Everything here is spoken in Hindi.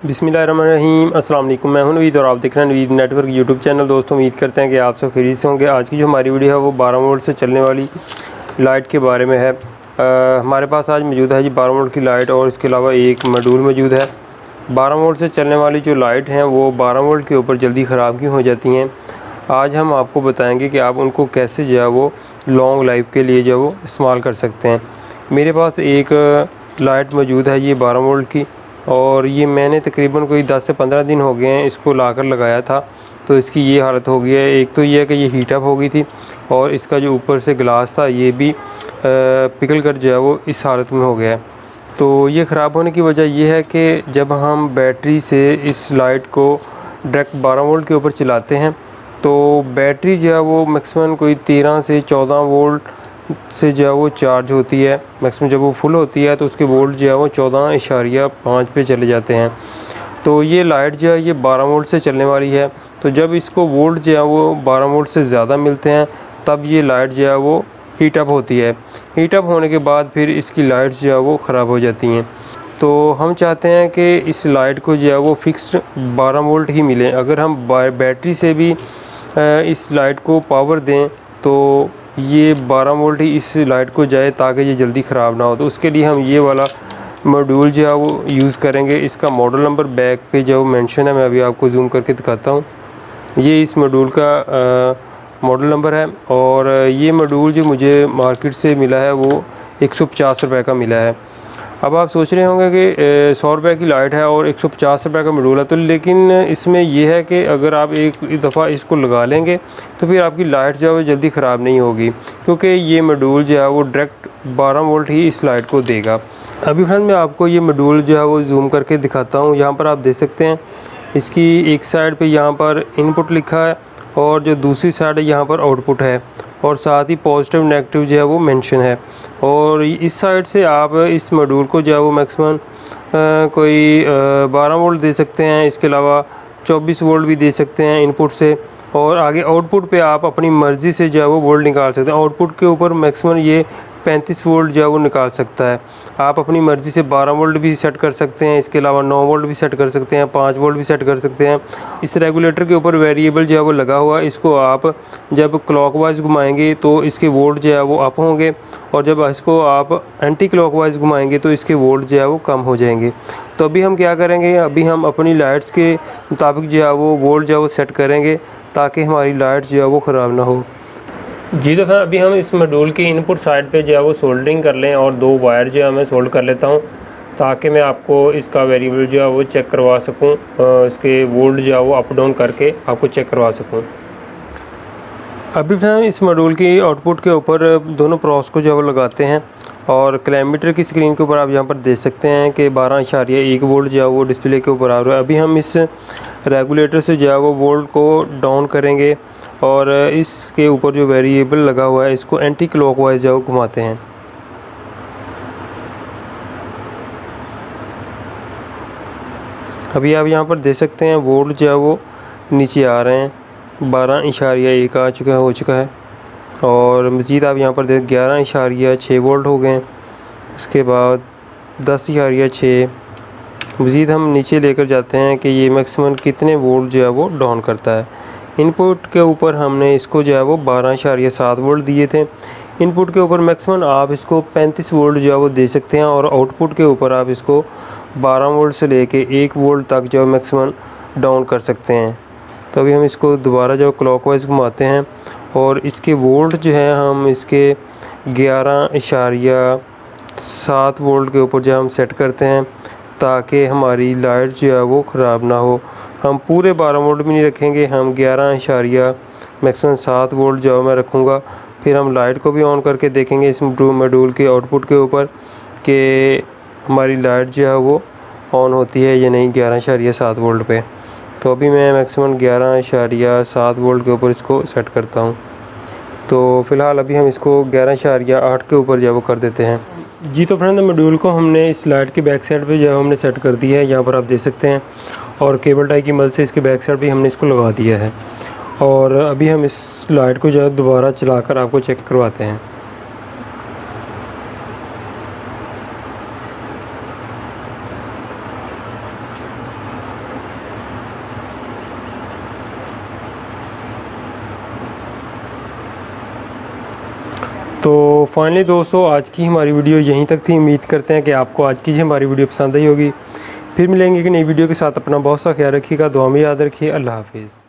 बिसमीम अस्सलाम वालेकुम मैं हूँ नवीद और आप देख रहे हैं नवीद नेटवर्क यूट्यूब चैनल। दोस्तों उम्मीद करते हैं कि आप सब फ्री से होंगे। आज की जो हमारी वीडियो है वो 12 वोल्ट से चलने वाली लाइट के बारे में है। आ, हमारे पास आज मौजूद है जी 12 वोल्ट की लाइट और इसके अलावा एक मॉड्यूल मौजूद है। 12 वोल्ट से चलने वाली जो लाइट हैं वो 12 वोल्ट के ऊपर जल्दी ख़राब क्यों हो जाती हैं? आज हम आपको बताएँगे कि आप उनको कैसे जो है वो लॉन्ग लाइफ के लिए जो है वो इस्तेमाल कर सकते हैं। मेरे पास एक लाइट मौजूद है ये 12 वोल्ट की। और ये मैंने तकरीबन कोई 10 से 15 दिन हो गए हैं इसको लाकर लगाया था। तो इसकी ये हालत हो गई है। एक तो ये है कि ये हीट अप हो गई थी और इसका जो ऊपर से ग्लास था, ये भी पिघल कर जो है वो इस हालत में हो गया है। तो ये ख़राब होने की वजह यह है कि जब हम बैटरी से इस लाइट को डायरेक्ट 12 वोल्ट के ऊपर चलाते हैं तो बैटरी जो है वो मैक्सिमम कोई 13 से 14 वोल्ट से जो है वो चार्ज होती है। मैक्सिमम जब वो फुल होती है तो उसके वोल्ट जो है वो चौदह इशारिया पाँच पे चले जाते हैं। तो ये लाइट जो है ये बारह वोल्ट से चलने वाली है। तो जब इसको वोल्ट जो है वो बारह वोल्ट से ज़्यादा मिलते हैं, तब ये लाइट जो है वो हीट अप होती है। हीट अप होने के बाद फिर इसकी लाइट जो है वो ख़राब हो जाती हैं। तो हम चाहते हैं कि इस लाइट को जो है वो फिक्स्ड 12 वोल्ट ही मिले। अगर हम बैटरी से भी इस लाइट को पावर दें तो ये 12 वोल्ट ही इस लाइट को जाए ताकि ये जल्दी ख़राब ना हो। तो उसके लिए हम ये वाला मॉड्यूल जो है वो यूज़ करेंगे। इसका मॉडल नंबर बैक पे जो मेंशन है, मैं अभी आपको जूम करके दिखाता हूँ। ये इस मॉड्यूल का मॉडल नंबर है और ये मॉड्यूल जो मुझे मार्केट से मिला है वो एक सौ का मिला है। अब आप सोच रहे होंगे कि सौ रुपये की लाइट है और एक सौ पचास रुपये का मॉड्यूल है तो लेकिन इसमें यह है कि अगर आप एक दफ़ा इसको लगा लेंगे तो फिर आपकी लाइट जो है वो जल्दी ख़राब नहीं होगी, क्योंकि ये मॉड्यूल जो है वो डायरेक्ट 12 वोल्ट ही इस लाइट को देगा। अभी फ्रेंड मैं आपको ये मॉड्यूल जो है वो जूम करके दिखाता हूँ, यहाँ पर आप देख सकते हैं, इसकी एक साइड पर यहाँ पर इनपुट लिखा है और जो दूसरी साइड है, यहाँ पर आउटपुट है। और साथ ही पॉजिटिव नेगेटिव जो है वो मेंशन है। और इस साइड से आप इस मॉड्यूल को जो है वो मैक्सिमम कोई बारह वोल्ट दे सकते हैं। इसके अलावा चौबीस वोल्ट भी दे सकते हैं इनपुट से। और आगे आउटपुट पे आप अपनी मर्ज़ी से जो है वो वोल्ट निकाल सकते हैं। आउटपुट के ऊपर मैक्सिमम ये पैंतीस वोल्ट जो है वो निकाल सकता है। आप अपनी मर्ज़ी से 12 वोल्ट भी सेट कर सकते हैं, इसके अलावा 9 वोल्ट भी सेट कर सकते हैं 5 वोल्ट भी सेट कर सकते हैं। इस रेगुलेटर के ऊपर वेरिएबल जो है वो लगा हुआ इसको आप जब क्लॉकवाइज घुमाएँगे तो इसके वोल्ट जो है वो अप होंगे और जब इसको आप एंटी क्लॉकवाइज घुमाएँगे तो इसके वोल्ट जो है वो कम हो जाएँगे। तो अभी हम क्या करेंगे, अभी हम अपनी लाइट्स के मुताबिक जो है वो वोल्ट जो है वो सेट करेंगे ताकि हमारी लाइट जो है वो ख़राब ना हो। जी तो फिर अभी हम इस मॉड्यूल की इनपुट साइड पे जो है वो सोल्डरिंग कर लें और दो वायर जो है मैं सोल्ड कर लेता हूँ, ताकि मैं आपको इसका वेरिएबल जो है वो चेक करवा सकूँ इसके वोल्ट जो है वो अप डाउन करके आपको चेक करवा सकूँ। अभी फिर हम इस मॉड्यूल की आउटपुट के ऊपर दोनों प्रॉस को जो है वो लगाते हैं और किलोमीटर की स्क्रीन के ऊपर आप यहाँ पर देख सकते हैं कि बारह इशारिया एक वोल्ट जो है वो डिस्प्ले के ऊपर आ रहा है। अभी हम इस रेगुलेटर से जो है वो वोल्ट को डाउन करेंगे और इसके ऊपर जो वेरिएबल लगा हुआ है, इसको एंटी क्लॉकवाइज जो घुमाते हैं। अभी आप यहाँ पर देख सकते हैं वोल्ट जो है वो नीचे आ रहे हैं। बारह इशारिया एक आ चुका है हो चुका है। और मज़ीद आप यहाँ पर देख, ग्यारह इशारिया छः वोल्ट हो गए उसके बाद दस इशारिया छः। मज़ीद हम नीचे लेकर जाते हैं कि ये मैक्सिमम कितने वोल्ट जो है वो डाउन करता है। इनपुट के ऊपर हमने इसको जो है वो बारह इशारिया सात वोल्ट दिए थे। इनपुट के ऊपर मैक्सिमम आप इसको पैंतीस वोल्ट जो है वो दे सकते हैं और आउटपुट के ऊपर आप इसको बारह वोल्ट से लेके एक वोल्ट तक जो है मैक्सिमम डाउन कर सकते हैं। तो अभी हम इसको दोबारा जो क्लॉकवाइज घुमाते हैं और इसके वोल्ट जो है हम इसके ग्यारह इशारिया सात वोल्ट के ऊपर जो हम सेट करते हैं ताकि हमारी लाइट जो है वो ख़राब ना हो। हम पूरे बारह वोल्ट भी नहीं रखेंगे, हम ग्यारह इशारिया मैक्सिमम सात वोल्ट जो मैं रखूँगा। फिर हम लाइट को भी ऑन करके देखेंगे इस मॉड्यूल के आउटपुट के ऊपर कि हमारी लाइट जो है वो ऑन होती है या नहीं ग्यारह इशारिया सात वोल्ट पे। तो अभी मैं मैक्सिमम ग्यारह इशारिया सात वोल्ट के ऊपर इसको सेट करता हूँ। तो फ़िलहाल अभी हम इसको ग्यारह इशारिया आठ के ऊपर जो वो कर देते हैं। जी तो फ्रेंड मॉड्यूल को हमने इस लाइट की बैक साइड पे जो हमने सेट कर दिया है। यहाँ पर आप देख सकते हैं और केबल टाई की मदद से इसके बैक साइड भी हमने इसको लगा दिया है। और अभी हम इस लाइट को जो है दोबारा चलाकर आपको चेक करवाते हैं। तो फाइनली दोस्तों, आज की हमारी वीडियो यहीं तक थी। उम्मीद करते हैं कि आपको आज की हमारी वीडियो पसंद आई होगी। फिर मिलेंगे कि नई वीडियो के साथ। अपना बहुत सा ख्याल रखिएगा, दुआ में याद रखिए। अल्लाह हाफिज़।